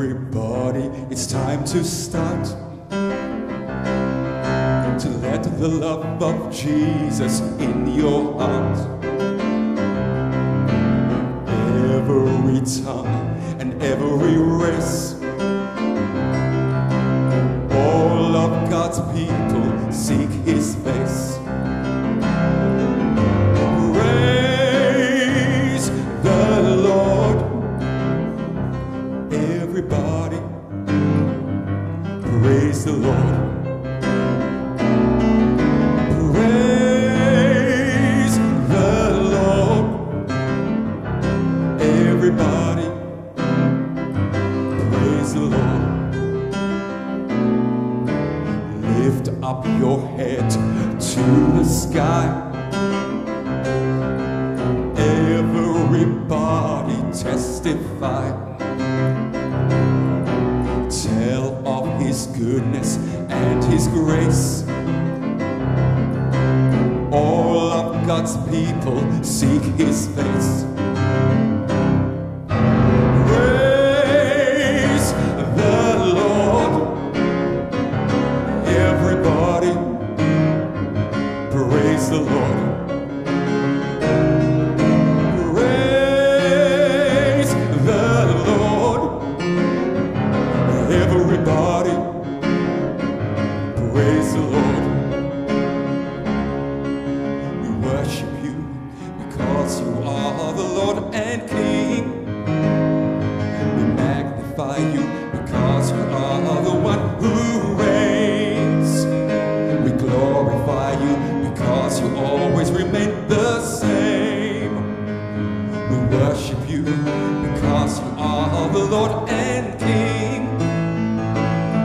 Everybody, it's time to start to let the love of Jesus in your heart. Every tongue and every race, all of God's people seek His face. Lift up your head to the sky. Everybody testify. Tell of his goodness and his grace. All of God's people seek his face. The Lord. Praise the Lord. Everybody, Lord and King.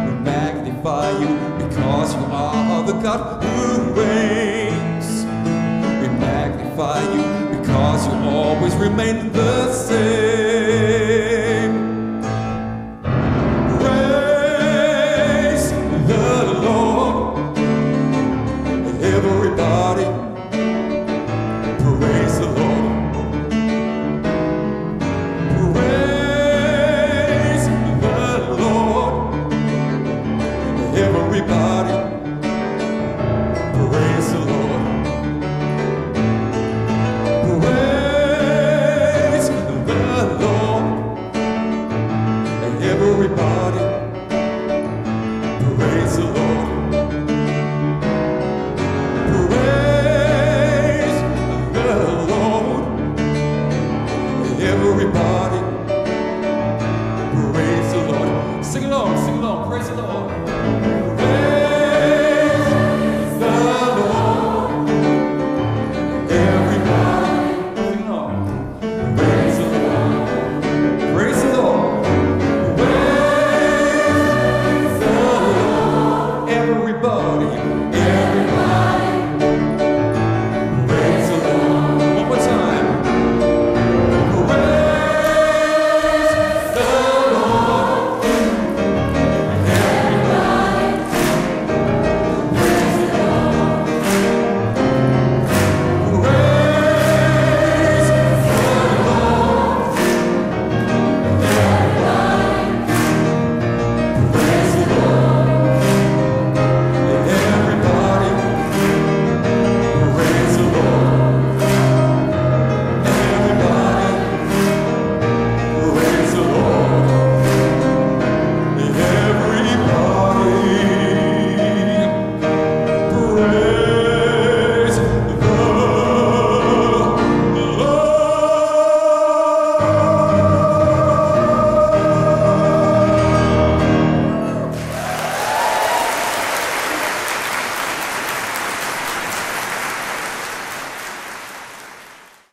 We magnify you because you are the God who reigns. We magnify you because you always remain the same. Everybody,